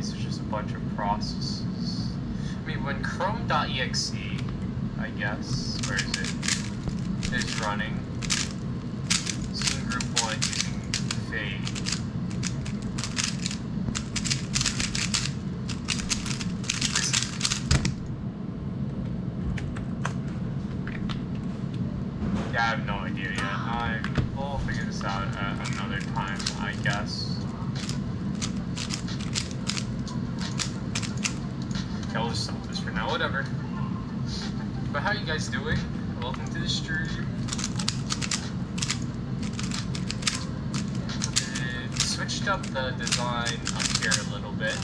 are just a bunch of processes. I mean, when Chrome.exe, I guess, where is it, is running, scene group 1 using fade. Yeah, I have no idea yet. I will figure this out at another time, I guess. Yeah, we'll just stop this for now. Whatever. But how you guys doing? Welcome to the stream. Switched up the design up here a little bit.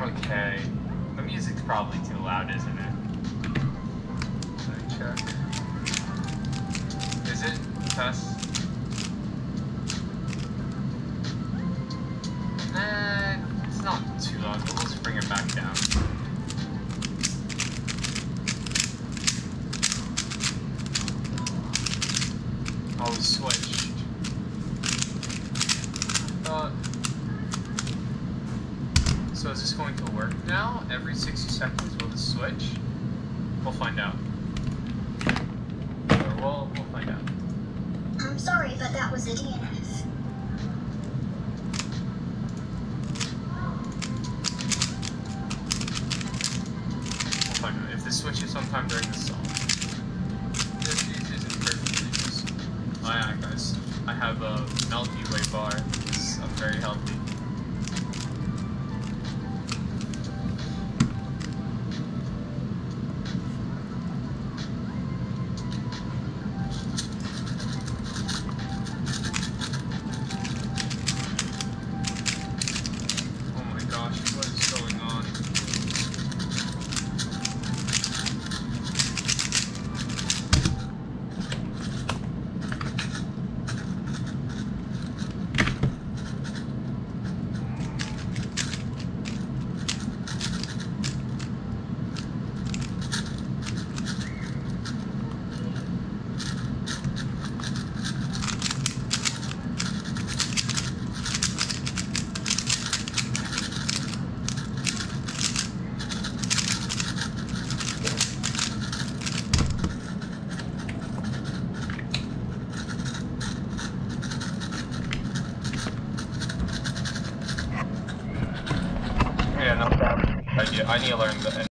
Okay. The music's probably too loud, isn't it? Let me check. Oh, we switched. Uh, so is this going to work now? Every 60 seconds will this switch? We'll find out. Or we'll, we'll find out. I'm sorry, but that was a DNF. We'll find out. If this switches sometime during the song. This isn't perfectly just... Oh yeah, guys. Have a Milky Way bar. No. I need, I need to learn the